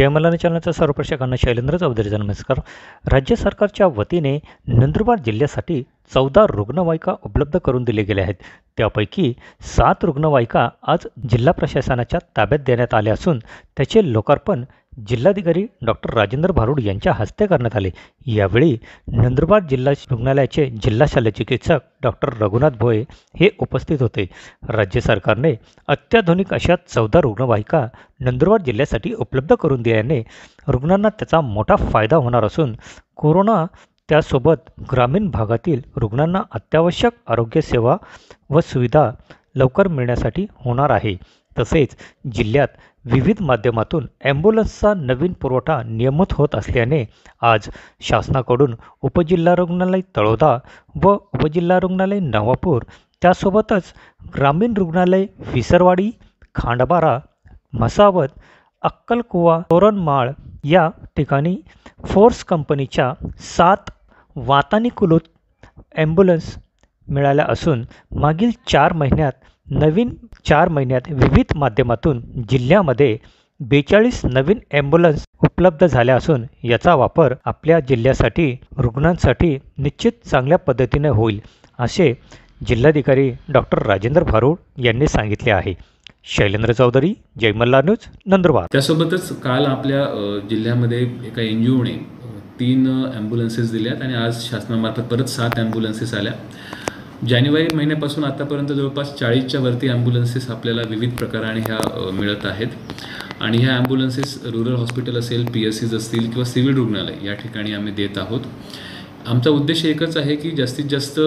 जयमलाने चॅनलचा सर्व प्रेक्षकांना शैलेंद्र चौधरीचा नमस्कार. राज्य सरकारच्या वतीने नंदुरबार जिल्ह्यासाठी चौदा रुग्णवाहिका उपलब्ध करून दिले गेल्या आहेत. त्यापैकी सात रुग्णवाहिका आज जिल्हा प्रशासनाच्या ताब्यात देण्यात आल्या असून त्याचे लोकार्पण जिल्हाधिकारी डॉक्टर राजेंद्र भारुड यांच्या हस्ते करण्यात आले. यावेळी नंदुरबार जिल्हा रुग्णालयाचे जिल्हा शल्यचिकित्सक डॉक्टर रघुनाथ भोये हे उपस्थित होते. राज्य सरकारने अत्याधुनिक अशा चौदा रुग्णवाहिका नंदुरबार जिल्ह्यासाठी उपलब्ध करून दिल्याने रुग्णांना त्याचा मोठा फायदा होणार असून कोरोना त्यासोबत ग्रामीण भागातील रुग्णांना अत्यावश्यक आरोग्यसेवा व सुविधा लवकर मिळण्यासाठी होणार आहे. तसेच जिल्ह्यात विविध माध्यमातून ॲम्ब्युलन्सचा नवीन पुरवठा नियमित होत असल्याने आज शासनाकडून उपजिल्हा रुग्णालय तळोदा व उपजिल्हा रुग्णालय नवापूर त्यासोबतच ग्रामीण रुग्णालय विसरवाडी खांडबारा म्हसावत अक्कलकुवा तोरणमाळ या ठिकाणी फोर्स कंपनीच्या सात वातानुकूलित ॲम्ब्युलन्स मिळाल्या असून मागील चार महिन्यात नवीन चार महिन्यात विविध माध्यमातून जिल्ह्यामध्ये बेचाळीस नवीन ॲम्ब्युलन्स उपलब्ध झाल्या असून याचा वापर आपल्या जिल्ह्यासाठी रुग्णांसाठी निश्चित चांगल्या पद्धतीने होईल असे जिल्हाधिकारी डॉक्टर राजेंद्र भारूड यांनी सांगितले आहे. शैलेंद्र चौधरी जयमल्ला न्यूज नंदुरबार. त्यासोबतच काल आपल्या जिल्ह्यामध्ये एका एन जी ओने तीन ॲम्ब्युलन्सेस दिल्यात आणि आज शासनामार्फत परत सात ॲम्ब्युलन्सेस आल्या. जानेवारी महिन्यापासून आतापर्यंत जवळपास चाळीसच्या वरती ॲम्ब्युलन्सेस आपल्याला विविध प्रकाराने ह्या मिळत आहेत. आणि ह्या ॲम्ब्युलन्सेस रुरल हॉस्पिटल असेल पी एस सीज असतील किंवा सिव्हिल रुग्णालय या ठिकाणी आम्ही देत आहोत. आमचा उद्देश एकच आहे की जास्तीत जास्त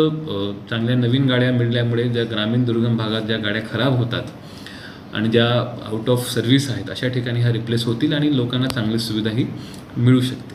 चांगल्या नवीन गाड्या मिळाल्यामुळे ज्या ग्रामीण दुर्गम भागात ज्या गाड्या खराब होतात आणि ज्या आउट ऑफ सर्व्हिस आहेत अशा ठिकाणी ह्या रिप्लेस होतील आणि लोकांना चांगली सुविधाही मिळू शकते